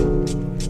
あ!